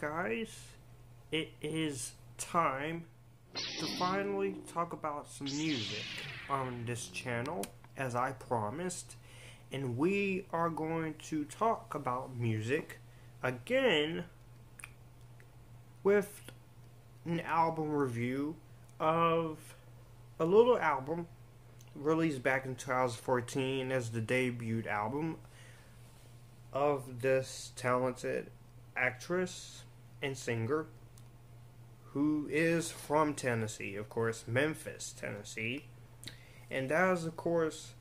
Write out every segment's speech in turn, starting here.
Guys. It is time to finally talk about some music on this channel, as I promised. And we are going to talk about music again with an album review of a little album released back in 2014 as the debut album of this talented actress and singer who is from Tennessee, of course, Memphis, Tennessee. And that is, of course,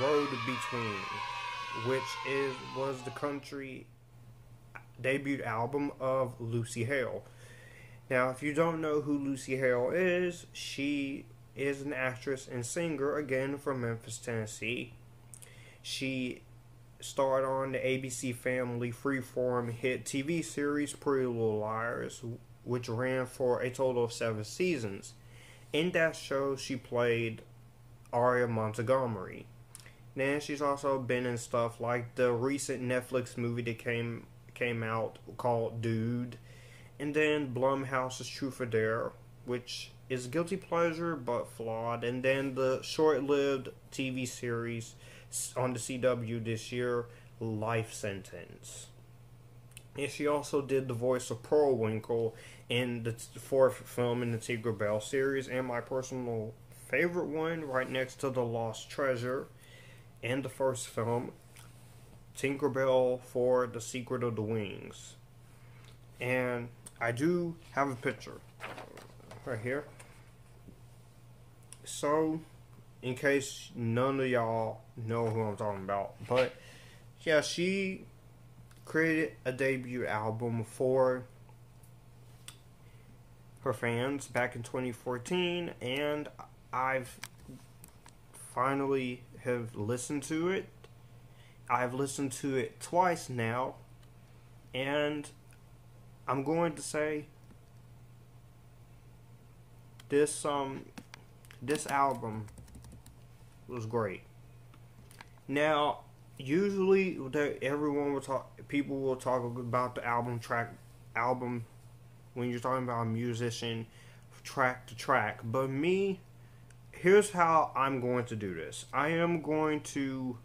Road Between, which is was the country debut album of Lucy Hale. Now, if you don't know who Lucy Hale is, she is an actress and singer, again from Memphis, Tennessee. She starred on the ABC Family freeform hit TV series Pretty Little Liars, which ran for a total of seven seasons. In that show, she played Aria Montgomery. Then she's also been in stuff like the recent Netflix movie that came came out called Dude, and then Blumhouse's True or Dare, which is guilty pleasure but flawed, and then the short-lived TV series on the CW this year, Life Sentence. And she also did the voice of Periwinkle in the fourth film in the Tinker Bell series, and my personal favorite one, right next to The Lost Treasure, and the first film, Tinkerbell for The Secret of the Wings. And I do have a picture uh, right here. So, in case none of y'all know who I'm talking about. But yeah, she created a debut album for her fans back in 2014 and I've finally have listened to it. I've listened to it twice now and I'm going to say this um this album was great. Now, usually everyone will talk. People will talk about the album track, album when you're talking about a musician, track to track. But me, here's how I'm going to do this. I am going to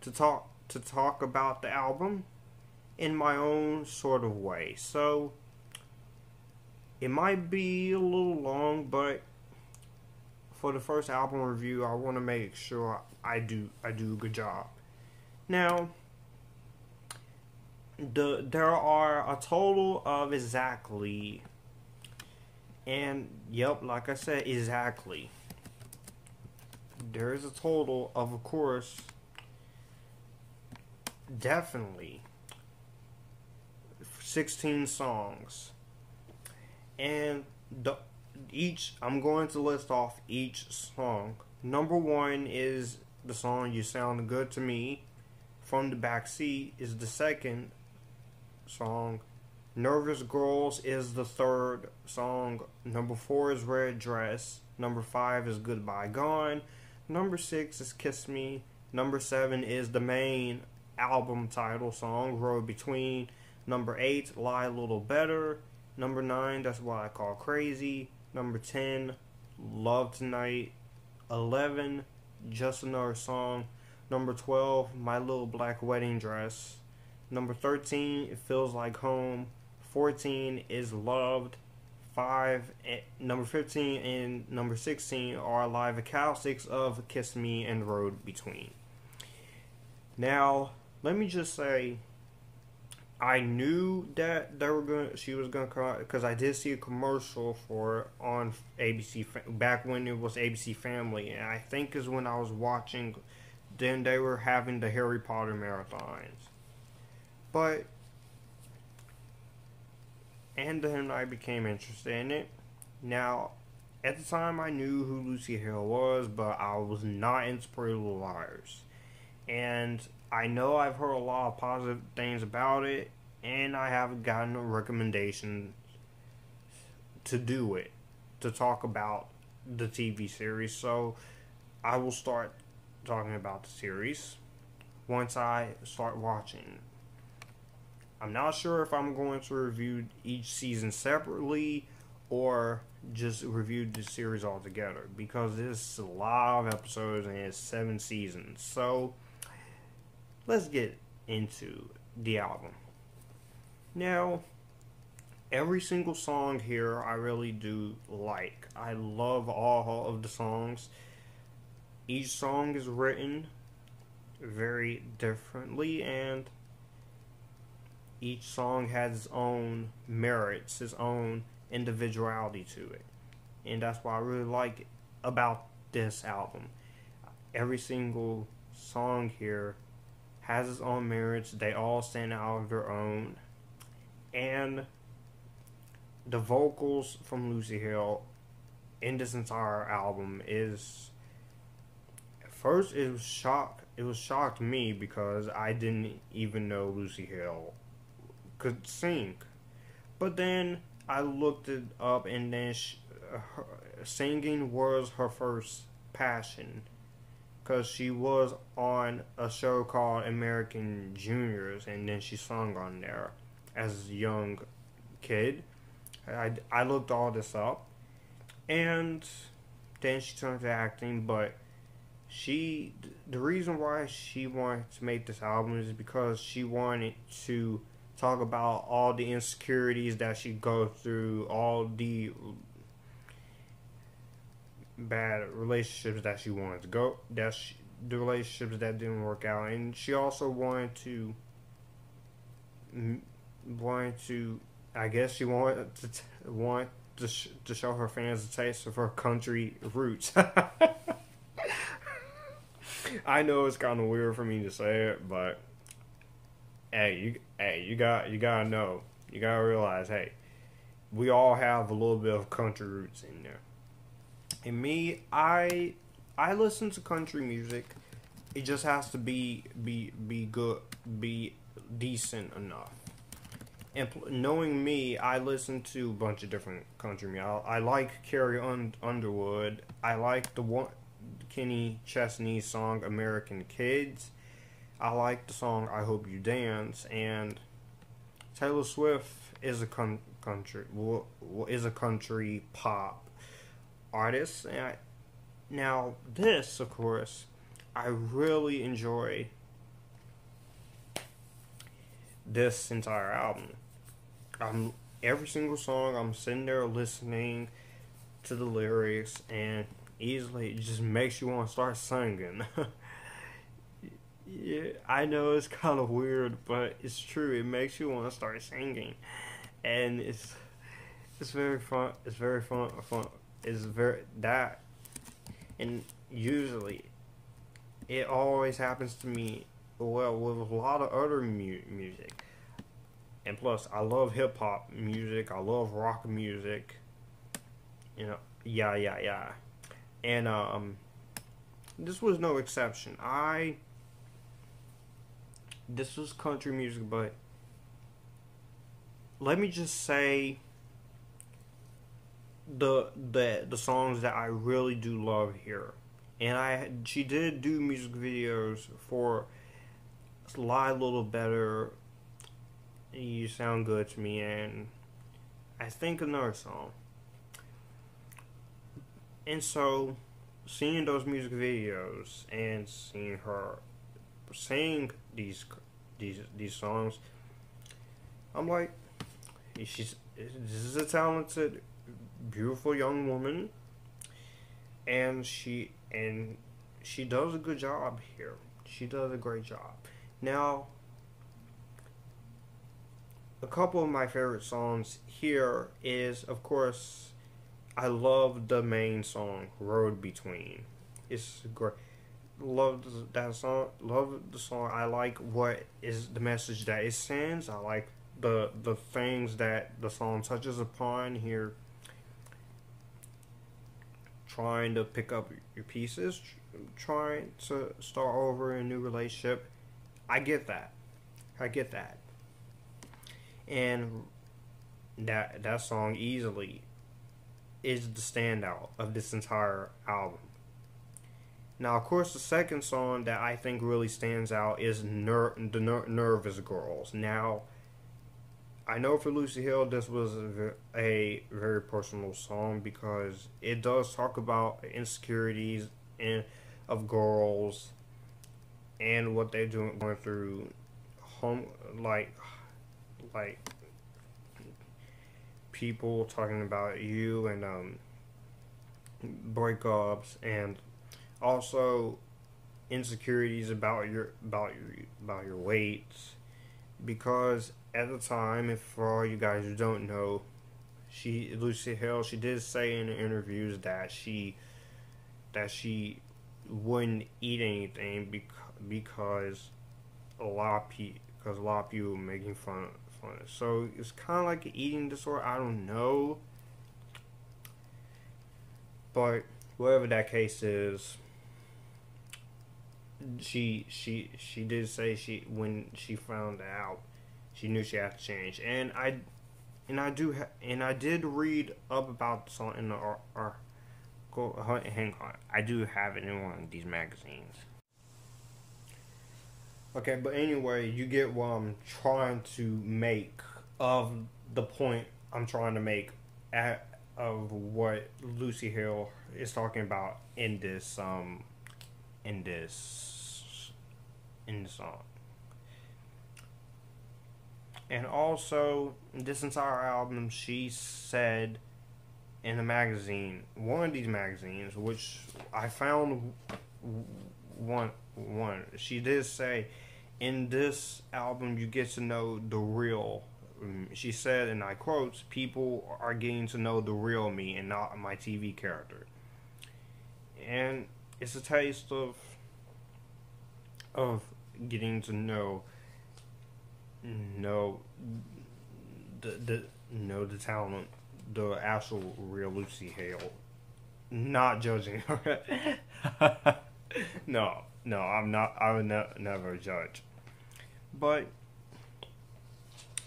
to talk to talk about the album in my own sort of way. So it might be a little long, but for the first album review, I want to make sure I do I do a good job. Now, the there are a total of exactly, and yep, like I said, exactly. There is a total of, of course, definitely 16 songs. And the each I'm going to list off each song. Number one is the song "You Sound Good to Me." From the back seat is the second song. Nervous Girls is the third song. Number four is Red Dress. Number five is Goodbye Gone. Number six is Kiss Me. Number seven is the main album title song, Road Between. Number eight, Lie a Little Better. Number nine, that's what I call Crazy. Number 10, Love Tonight. 11, Just Another Song. Number 12, My Little Black Wedding Dress. Number 13, It Feels Like Home. 14 is Loved. 5, eh, number 15, and number 16 are live acoustics of Kiss Me and Road Between. Now, let me just say I knew that they were going. She was going to come because I did see a commercial for on ABC back when it was ABC Family, and I think is when I was watching. Then they were having the Harry Potter marathons, but and then I became interested in it. Now, at the time, I knew who Lucy Hale was, but I was not into Pretty Little Liars, and I know I've heard a lot of positive things about it, and I haven't gotten a recommendation to do it, to talk about the TV series. So I will start talking about the series once I start watching. I'm not sure if I'm going to review each season separately or just review the series altogether because there's a lot of episodes and it's seven seasons. So let's get into the album. Now, every single song here I really do like. I love all of the songs. Each song is written very differently and each song has its own merits, its own individuality to it. And that's what I really like about this album. Every single song here has its own merits. They all stand out of their own. And the vocals from Lucy Hill in this entire album is first it was shock it was shocked me because I didn't even know Lucy Hill could sing. But then I looked it up and then she, her, singing was her first passion because she was on a show called American Juniors and then she sung on there as a young kid I, I looked all this up, and then she turned to acting. But she, the reason why she wanted to make this album is because she wanted to talk about all the insecurities that she goes through, all the bad relationships that she wanted to go, that she, the relationships that didn't work out, and she also wanted to wanted to I guess she wanted to t- want to, sh- to show her fans a taste of her country roots. I know it's kind of weird for me to say it, but hey, you hey, you got you gotta know, you gotta realize, hey, we all have a little bit of country roots in there. And me, I I listen to country music. It just has to be be be good, be decent enough and knowing me, I listen to a bunch of different country music. I, I like Carrie Un- Underwood. I like the one Kenny Chesney song "American Kids." I like the song "I Hope You Dance," and Taylor Swift is a con- country well, is a country pop artist. And I, now this, of course, I really enjoy this entire album. I'm every single song I'm sitting there listening to the lyrics and easily it just makes you want to start singing. yeah, I know it's kind of weird, but it's true. It makes you want to start singing, and it's it's very fun. It's very fun. Fun. It's very that, and usually, it always happens to me. Well, with a lot of other mu- music and plus I love hip hop music. I love rock music. You know, yeah, yeah, yeah. And um, this was no exception. I this was country music, but let me just say the the the songs that I really do love here. And I she did do music videos for Lie a Little Better, you Sound Good to Me, and I think another song. And so, seeing those music videos and seeing her sing these these these songs, I'm like, she's this is a talented, beautiful young woman, and she and she does a good job here. She does a great job. Now, a couple of my favorite songs here is, of course, I love the main song, Road Between. It's great. Love that song. Love the song. I like what is the message that it sends. I like the the things that the song touches upon here. Trying to pick up your pieces, trying to start over in a new relationship. I get that. I get that and that that song easily is the standout of this entire album. Now, of course, the second song that I think really stands out is Ner- the Ner- Nervous Girls. Now, I know for Lucy Hill, this was a, a very personal song because it does talk about insecurities and of girls and what they're doing going through home like like people talking about you and um breakups and also insecurities about your about your about your weight because at the time if for all you guys who don't know she Lucy Hill she did say in interviews that she that she wouldn't eat anything because because a lot of people because a lot of people were making fun So it's kind of like an eating disorder. I don't know, but whatever that case is, she she she did say she when she found out, she knew she had to change, and I and I do ha- and I did read up about song in the go hang on I do have it in one of these magazines. Okay, but anyway, you get what I'm trying to make of the point I'm trying to make at of what Lucy Hill is talking about in this um in this in the song. And also, this entire album, she said in a magazine, one of these magazines, which I found one one, she did say in this album, you get to know the real. Um, she said, and I quote, people are getting to know the real me and not my TV character. And it's a taste of of getting to know know the the know the talent, the actual real Lucy Hale. Not judging her. no, no, I'm not. I would ne- never judge. But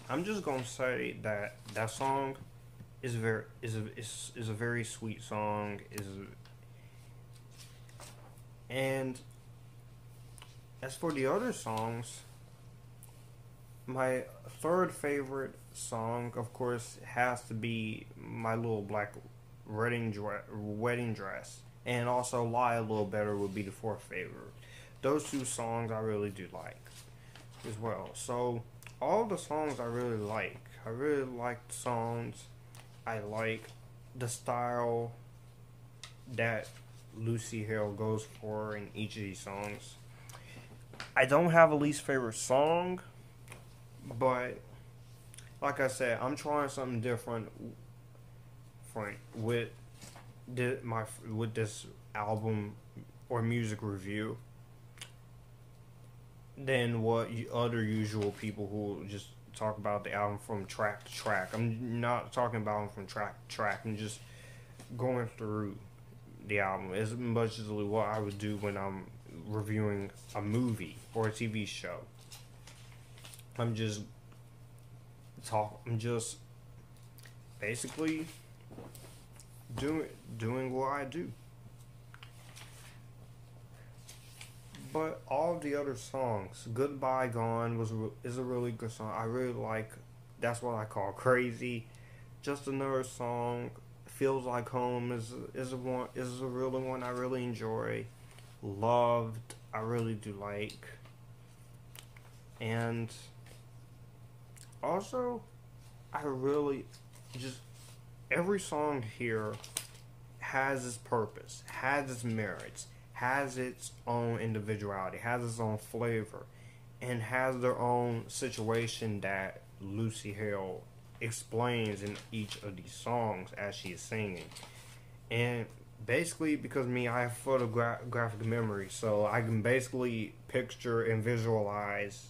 I'm just gonna say that that song is very is a is, is a very sweet song. Is and as for the other songs, my third favorite song, of course, has to be "My Little Black Wedding Dress," wedding dress and also "Lie a Little Better" would be the fourth favorite. Those two songs I really do like as well. So all the songs I really like. I really like the songs. I like the style that Lucy Hill goes for in each of these songs. I don't have a least favorite song, but like I said, I'm trying something different with my with this album or music review than what other usual people who just talk about the album from track to track. I'm not talking about them from track to track. I'm just going through the album as much as what I would do when I'm reviewing a movie or a TV show. I'm just talk. I'm just basically doing doing what I do. But all the other songs, "Goodbye Gone" was is a really good song. I really like. That's what I call crazy. Just another song. Feels like home is is a one is a really one I really enjoy. Loved I really do like. And also, I really just every song here has its purpose, has its merits has its own individuality, has its own flavor, and has their own situation that Lucy Hale explains in each of these songs as she is singing. And basically, because me, I have photographic memory, so I can basically picture and visualize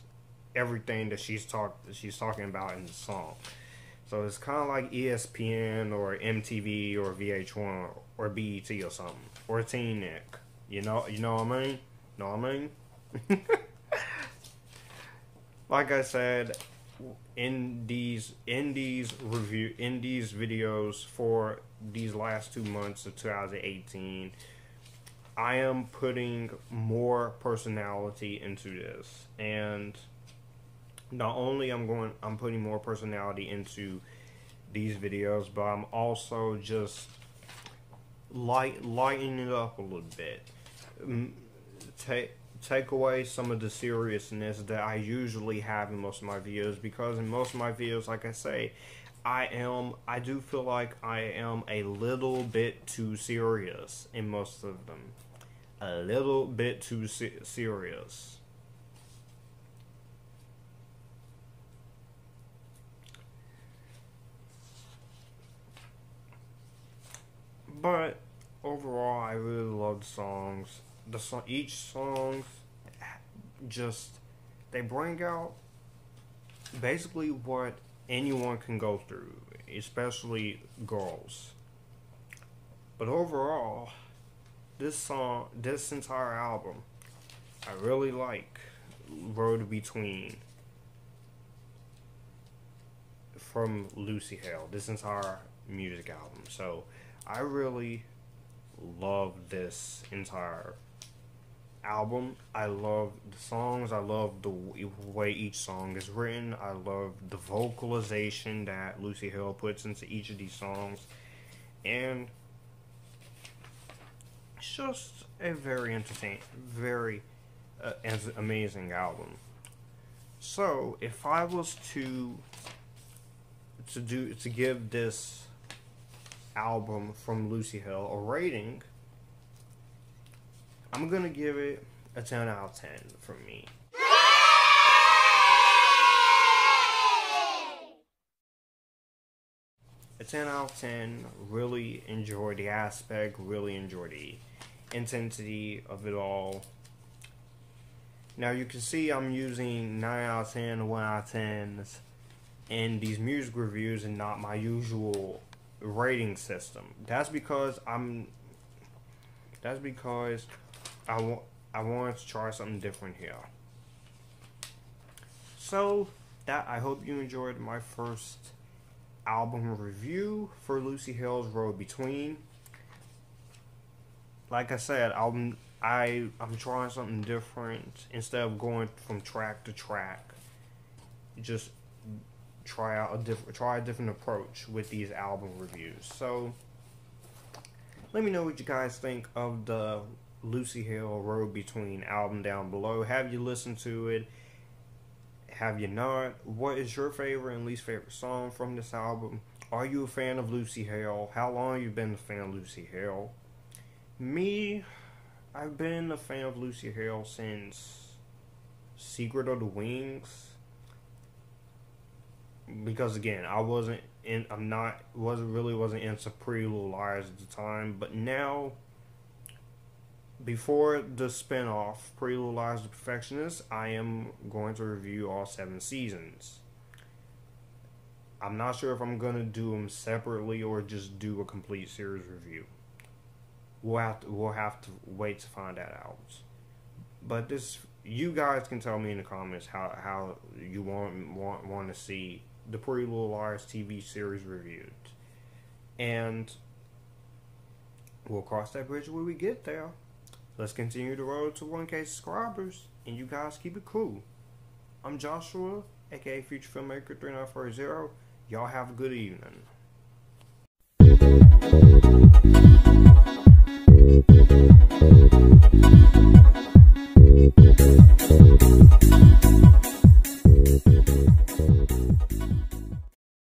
everything that she's talk that she's talking about in the song. So it's kind of like ESPN or MTV or VH1 or BET or something or Teen Nick. You know, you know what I mean? Know what I mean? like I said, in these in these review in these videos for these last two months of 2018, I am putting more personality into this, and not only I'm going, I'm putting more personality into these videos, but I'm also just light lightening it up a little bit. Take take away some of the seriousness that I usually have in most of my videos because in most of my videos, like I say, I am I do feel like I am a little bit too serious in most of them. A little bit too se- serious. But overall, I really love songs. The song, each song, just they bring out basically what anyone can go through, especially girls. But overall, this song, this entire album, I really like Road Between from Lucy Hale. This entire music album. So I really love this entire album. I love the songs. I love the way each song is written. I love the vocalization that Lucy Hill puts into each of these songs. And it's just a very entertaining, very uh, amazing album. So, if I was to to do to give this album from Lucy Hill a rating, I'm gonna give it a 10 out of 10 from me. A 10 out of 10. Really enjoy the aspect, really enjoy the intensity of it all. Now you can see I'm using 9 out of 10, 1 out of 10s in these music reviews and not my usual rating system. That's because I'm. That's because I want I wanted to try something different here. So that I hope you enjoyed my first album review for Lucy Hale's Road Between. Like I said, I'm I I'm trying something different instead of going from track to track. Just try out a different try a different approach with these album reviews. So let me know what you guys think of the Lucy Hale Road Between album down below. Have you listened to it? Have you not? What is your favorite and least favorite song from this album? Are you a fan of Lucy Hale? How long you been a fan of Lucy Hale? Me, I've been a fan of Lucy Hale since Secret of the Wings because again, I wasn't in. I'm not wasn't really wasn't into Pretty Little Liars at the time, but now. Before the spinoff, Pretty Little Liars the Perfectionist, I am going to review all seven seasons. I'm not sure if I'm gonna do them separately or just do a complete series review. We'll have to we'll have to wait to find that out. But this you guys can tell me in the comments how how you want want want to see the Pretty Little Liars TV series reviewed. And we'll cross that bridge when we get there. Let's continue the road to 1K subscribers, and you guys keep it cool. I'm Joshua, aka Future Filmmaker 3940. Y'all have a good evening.